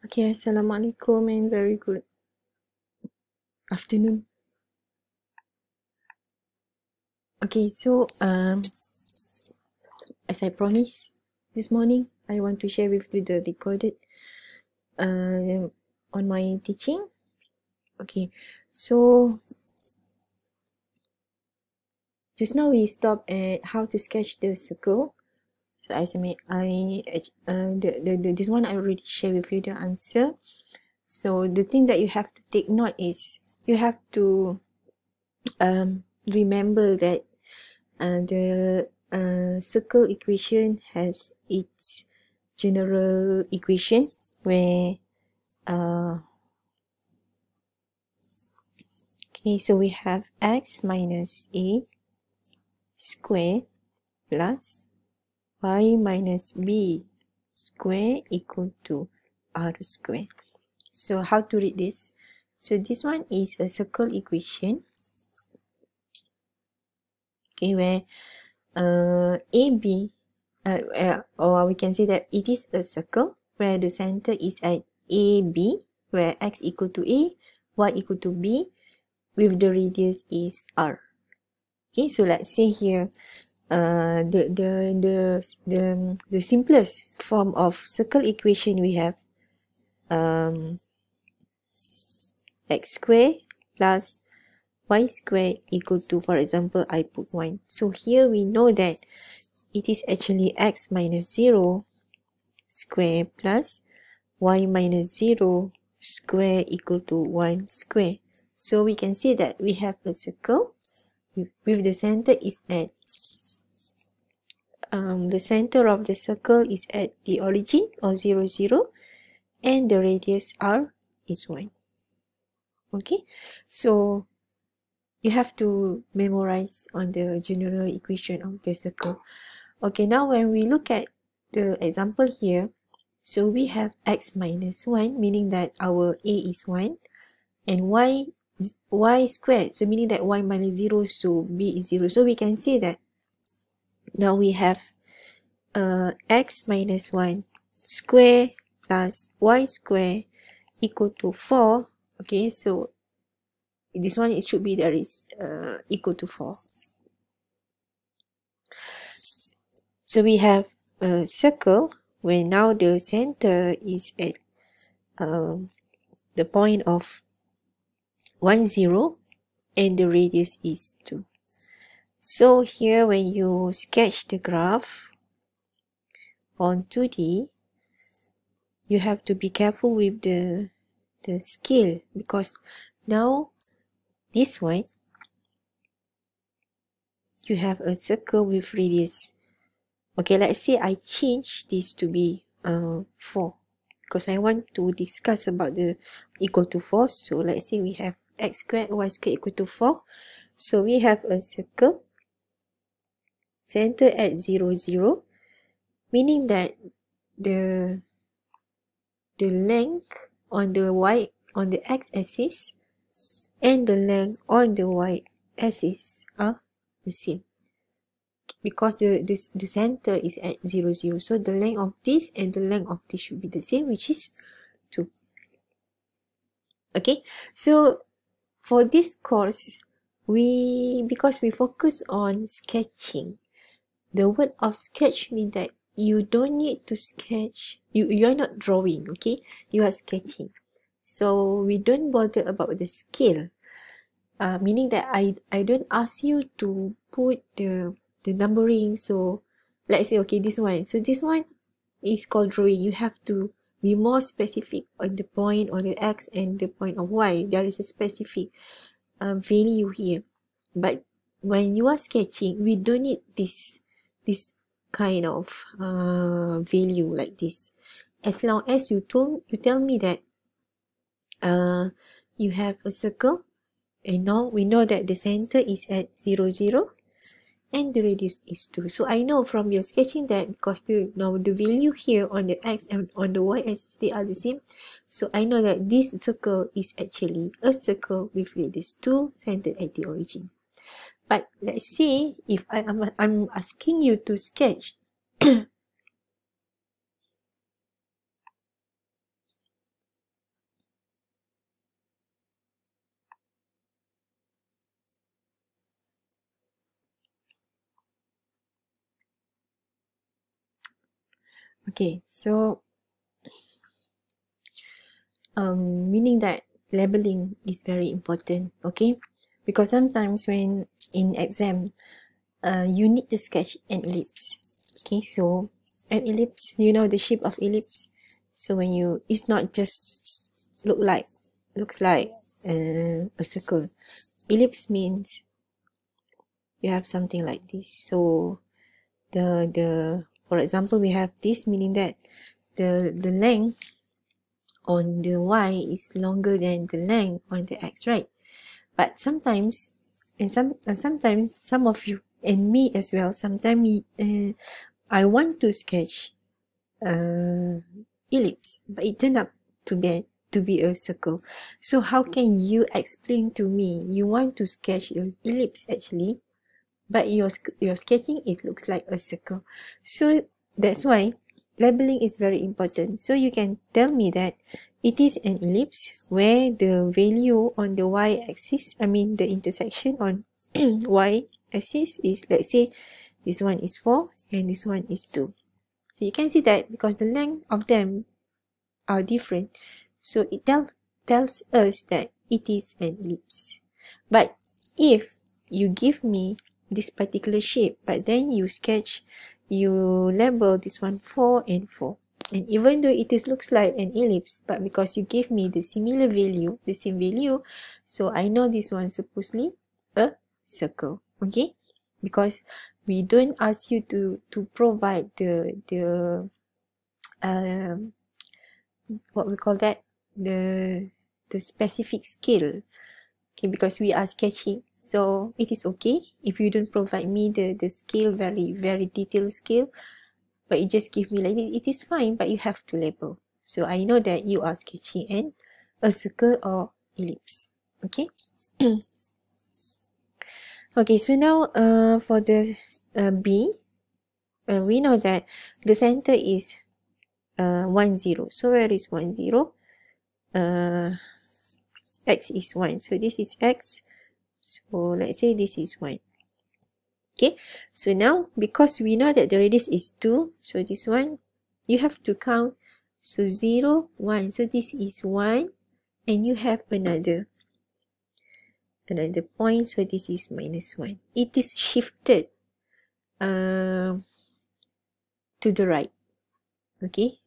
Okay, Assalamualaikum and very good afternoon. Okay, so um, as I promised this morning, I want to share with you the recorded uh, on my teaching. Okay, so just now we stopped at how to sketch the circle. So I I uh, the, the, the this one I already share with you the answer. So the thing that you have to take note is you have to um, remember that uh, the uh, circle equation has its general equation where uh, okay so we have x minus a square plus y minus b square equal to r square. So how to read this? So this one is a circle equation. Okay, where uh, AB, uh, uh, or we can say that it is a circle where the center is at AB, where x equal to A, y equal to B, with the radius is R. Okay, so let's say here, uh, the, the, the, the, the simplest form of circle equation we have um, x square plus y square equal to, for example, I put 1. So here we know that it is actually x minus 0 square plus y minus 0 square equal to 1 square. So we can see that we have a circle with the center is at um, the center of the circle is at the origin or 0, 0 and the radius r is 1. Okay, so you have to memorize on the general equation of the circle. Okay, now when we look at the example here, so we have x minus 1, meaning that our a is 1, and y, y squared, so meaning that y minus 0, so b is 0. So we can say that now we have uh, x minus 1 square plus y square equal to 4. Okay, so this one it should be there is uh, equal to 4. So we have a circle where now the center is at um, the point of 1, 0 and the radius is 2. So here when you sketch the graph on 2D, you have to be careful with the, the scale because now this one, you have a circle with radius. Okay, let's say I change this to be uh, 4 because I want to discuss about the equal to 4. So let's say we have x squared y squared equal to 4. So we have a circle center at 0, 0, meaning that the the length on the y on the x-axis and the length on the y-axis are the same. Because the, the the center is at 0 0 so the length of this and the length of this should be the same which is 2 okay so for this course we because we focus on sketching the word of sketch means that you don't need to sketch you you're not drawing okay? You are sketching. So we don't bother about the scale. Uh, meaning that I I don't ask you to put the the numbering. So let's say okay this one. So this one is called drawing. You have to be more specific on the point on the x and the point of y. There is a specific uh, value here. But when you are sketching we don't need this this kind of uh, value like this. As long as you told you tell me that uh, you have a circle and now we know that the center is at 0 0 and the radius is 2 so i know from your sketching that because the now the value here on the x and on the y axis they are the same. So i know that this circle is actually a circle with radius 2 centered at the origin But let's say if I, am I'm asking you to sketch. okay, so um, meaning that labeling is very important. Okay. Because sometimes when in exam uh you need to sketch an ellipse. Okay so an ellipse you know the shape of ellipse? So when you it's not just look like looks like uh, a circle. Ellipse means you have something like this. So the the for example we have this meaning that the the length on the y is longer than the length on the x right but sometimes and some and sometimes some of you and me as well sometimes uh, i want to sketch uh ellipse but it turned up to be to be a circle. So how can you explain to me you want to sketch an ellipse actually but your your sketching it looks like a circle. So that's why labeling is very important. So you can tell me that it is an ellipse where the value on the y-axis i mean the intersection on y-axis is let's say this one is 4 and this one is 2 so you can see that because the length of them are different. So it tell, tells us that it is an ellipse. But if you give me this particular shape but then you sketch you label this one 4 and 4 and even though it is looks like an ellipse but because you give me the similar value the same value so I know this one supposedly a circle okay? Because we don't ask you to to provide the the um what we call that? The the specific scale okay because we are sketching so it is okay if you don't provide me the the scale very very detailed scale but you just give me like it, is fine but you have to label. So i know that you are sketching and a circle or ellipse okay? Okay so now uh for the uh, b uh, we know that the center is uh 1 0 so where is 1 0 uh x is 1 so this is x. So let's say this is 1 okay. So now because we know that the radius is 2 so this one you have to count. So 0 1 so this is 1 and you have another another point. So this is minus 1 it is shifted uh, to the right. Okay.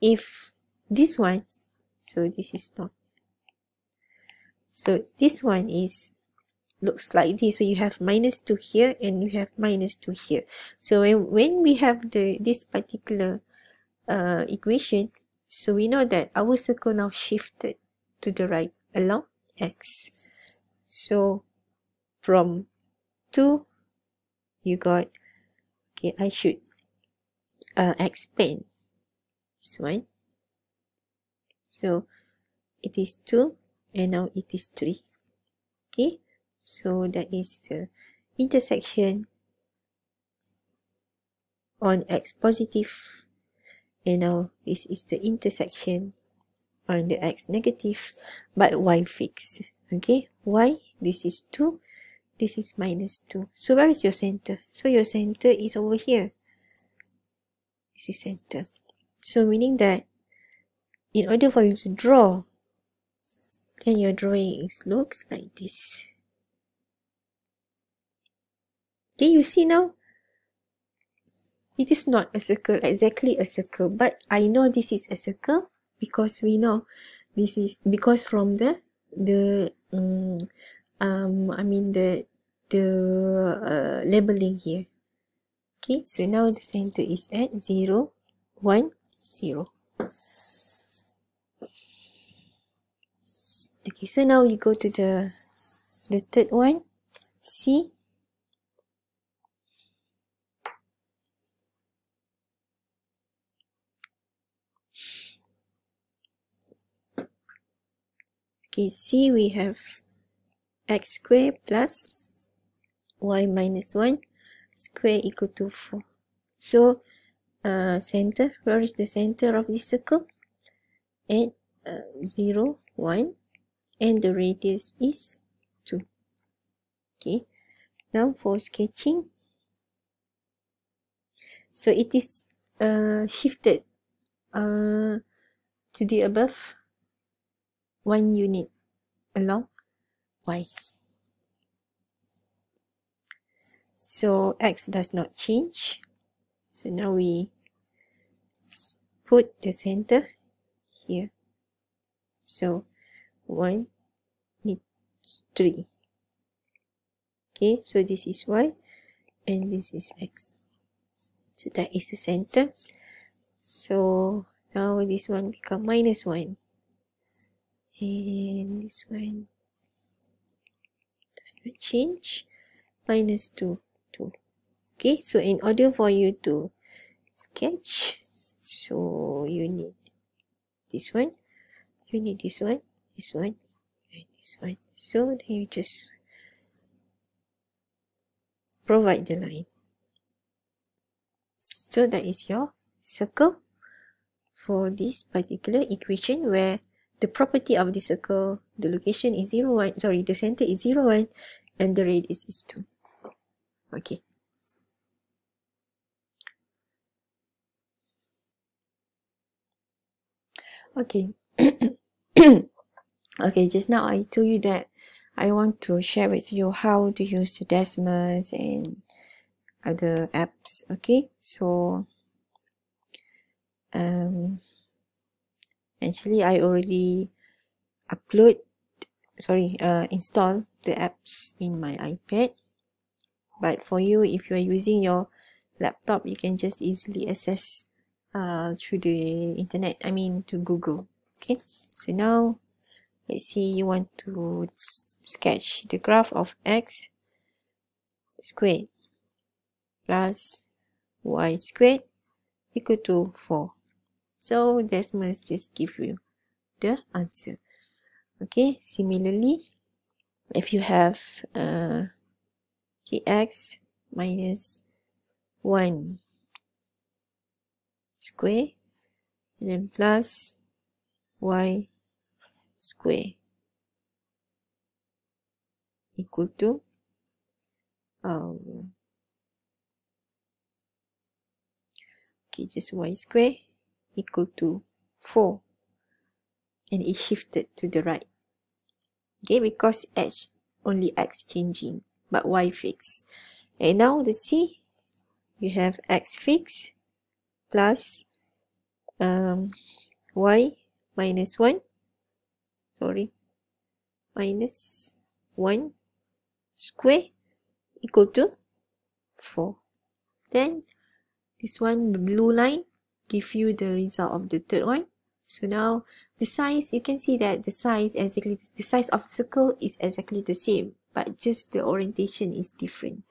If this one so this is not so this one is looks like this. So you have minus 2 here and you have minus 2 here. So when, when we have the this particular uh, equation so we know that our circle now shifted to the right along x. So from 2 you got okay i should uh, expand this one. So it is 2 and now it is 3 okay so that is the intersection on x positive. And now this is the intersection on the x negative but y fixed okay y this is 2 this is minus 2 so where is your center? So your center is over here. This is center. So meaning that in order for you to draw then your drawing looks like this? Okay you see now? It is not a circle exactly a circle but i know this is a circle because we know this is because from the the um, um i mean the the uh, labeling here. Okay so now the center is at 0 1 0 okay so now we go to the the third one. C. Okay C we have x square plus y minus 1 square equal to 4 so uh, center where is the center of this circle? At uh, 0 1 and the radius is 2 okay now for sketching so it is uh, shifted uh, to the above one unit along y. So x does not change. So now we put the center here. So 1 need 3. Okay, so this is y and this is x. So that is the center. So now this one become minus 1. And this one does not change. Minus 2, 2. Okay, so in order for you to sketch, so you need this one, you need this one, this one, and this one. So then you just provide the line. So that is your circle for this particular equation where the property of the circle, the location is 0, 1, sorry, the center is 0, 1, and the radius is 2. Okay. Okay. okay, just now I told you that I want to share with you how to use the Desmos and other apps. Okay, so um, actually I already upload, sorry, uh, install the apps in my iPad. But for you, if you are using your laptop, you can just easily access uh, through the internet. I mean, to Google. Okay, so now let's say you want to sketch the graph of x squared plus y squared equal to 4. So Desmos just give you the answer. Okay, similarly, if you have uh, kx minus 1 square and then plus y square equal to um, okay just y square equal to 4 and it shifted to the right. Okay because h only x changing but y fixed and now the c you have x fixed plus um, y minus 1 sorry minus 1 square equal to 4 then this one blue line give you the result of the third one. So now the size you can see that the size exactly the size of the circle is exactly the same but just the orientation is different.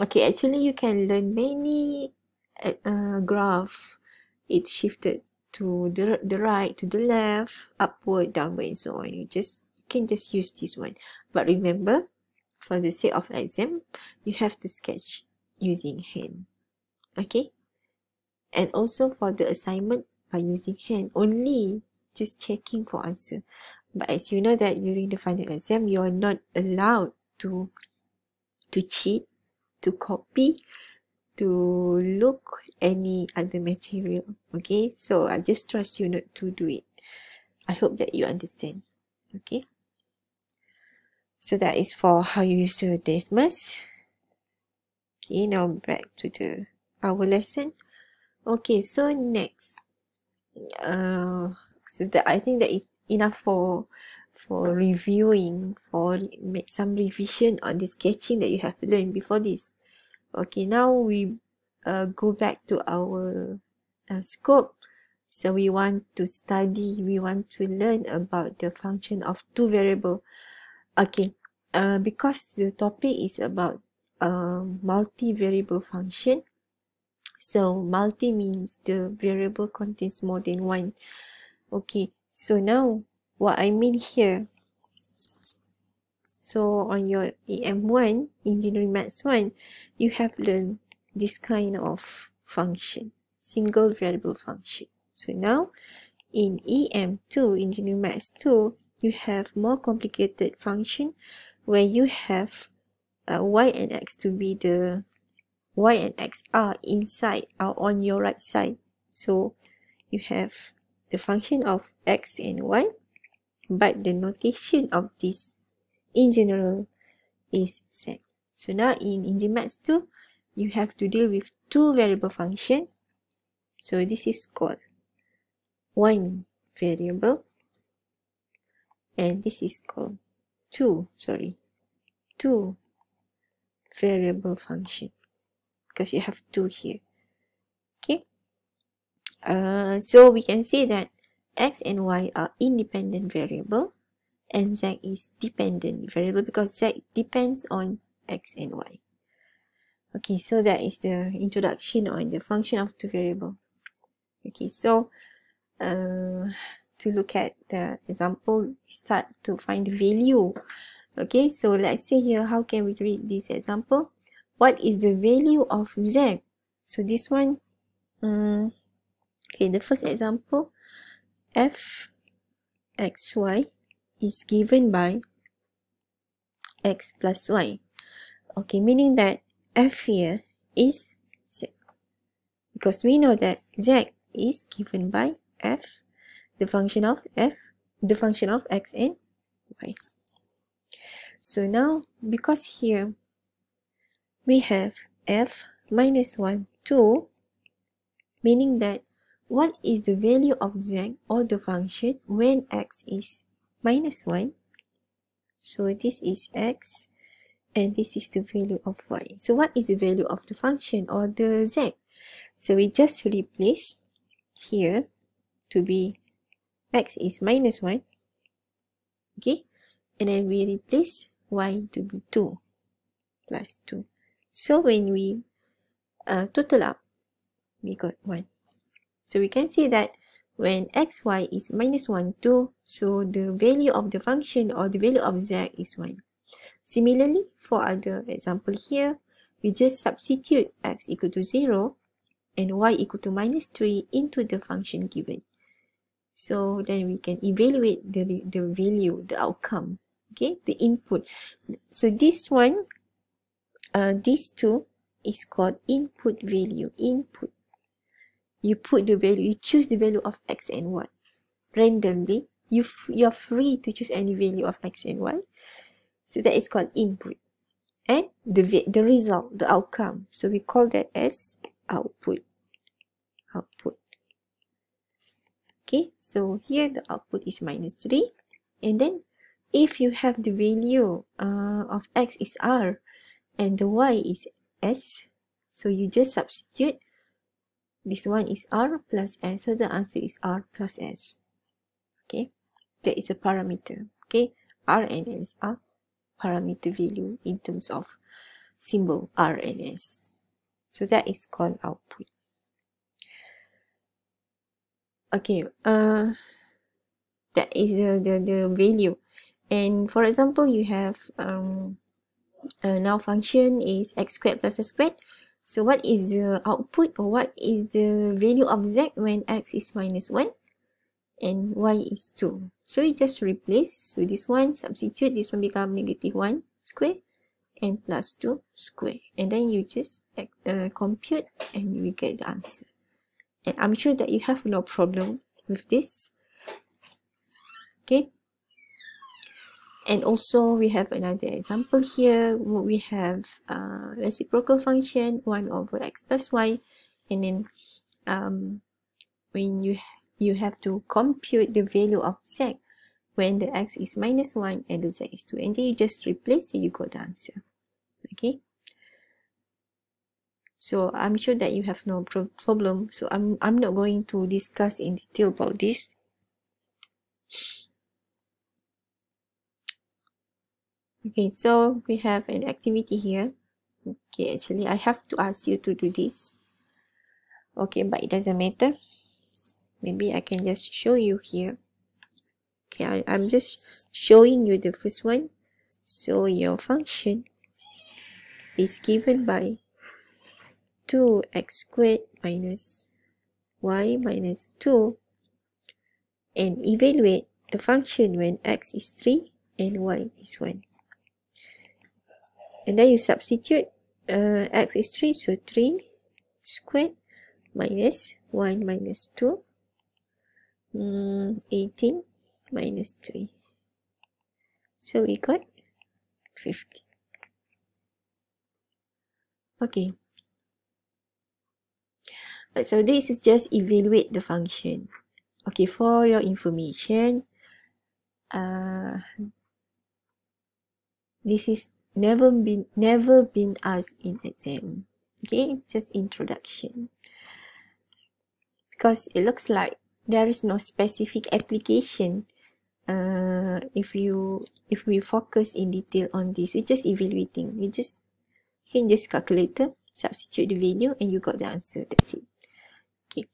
Okay actually you can learn many uh, graph. It shifted to the, the right to the left upward downward and so on. You just you can just use this one. But remember for the sake of exam you have to sketch using hand. Okay? And also for the assignment by using hand only just checking for answer. But as you know that during the final exam you are not allowed to to cheat to copy to look any other material okay? So i just trust you not to do it. I hope that you understand okay? So that is for how you use the Desmos. Okay now back to the our lesson. Okay so next. Uh so that i think that is enough for for reviewing for make some revision on the sketching that you have learned before this okay now we uh, go back to our uh, scope. So we want to study we want to learn about the function of two variable. Okay uh, because the topic is about um, multi-variable function so multi means the variable contains more than one. Okay so now what i mean here so on your EM1, Engineering Maths 1, you have learned this kind of function, single variable function. So now in EM2, Engineering Maths 2, you have more complicated function where you have uh, y and x to be the y and x are inside are on your right side so you have the function of x and y but the notation of this in general is set. so now in Maths 2 you have to deal with two variable function. So this is called one variable and this is called two sorry two variable function because you have two here. Okay? Uh, so we can say that x and y are independent variable and z is dependent variable because z depends on x and y. Okay so that is the introduction on the function of two variable. Okay so uh, to look at the example start to find the value. Okay so let's say here how can we read this example? What is the value of z? So this one um, okay the first example f x y is given by x plus y. Okay meaning that f here is z. Because we know that z is given by f the function of f the function of x and y. So now because here we have f minus 1 2 meaning that what is the value of z or the function when x is minus 1 so this is x and this is the value of y. So what is the value of the function or the z? So we just replace here to be x is minus 1 okay? And then we replace y to be 2 plus 2 so when we uh, total up we got 1 so we can see that when xy is minus 1 2 so the value of the function or the value of z is 1 similarly for other example here we just substitute x equal to 0 and y equal to minus 3 into the function given. So then we can evaluate the, the value, the outcome, okay, the input. So this one, uh, these two is called input value, input. You put the value, you choose the value of x and y randomly. You, you're free to choose any value of x and y. So that is called input. And the, the result, the outcome. So we call that as output output okay so here the output is minus 3 and then if you have the value uh, of x is r and the y is s so you just substitute this one is r plus s so the answer is r plus s okay that is a parameter okay r and s are parameter value in terms of symbol r and s so that is called output. Okay, uh, that is the, the, the value. And for example, you have um, a now function is x squared plus x squared. So what is the output or what is the value of z when x is minus 1 and y is 2? So you just replace. So this one, substitute, this one become negative 1 square n plus 2 square and then you just uh, compute and you get the answer and I'm sure that you have no problem with this okay and also we have another example here we have uh, reciprocal function 1 over x plus y. And then um, when you you have to compute the value of z when the x is minus 1 and the z is 2 and then you just replace it, you got the answer. Okay? So i'm sure that you have no pro problem. So i'm i'm not going to discuss in detail about this okay so we have an activity here. Okay actually i have to ask you to do this. Okay but it doesn't matter. Maybe i can just show you here. Okay I, i'm just showing you the first one. So your function is given by 2x squared minus y minus 2 and evaluate the function when x is 3 and y is 1. And then you substitute uh, x is 3 so 3 squared minus 1 minus 2 mm, 18 minus 3 so we got 50 okay. So this is just evaluate the function. Okay for your information uh, this is never been never been asked in exam. Okay just introduction. Because it looks like there is no specific application uh, if you if we focus in detail on this it's just evaluating. You just you can just calculator substitute the value and you got the answer. That's it. Okay.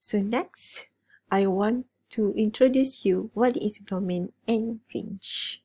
So next i want to introduce you what is domain and range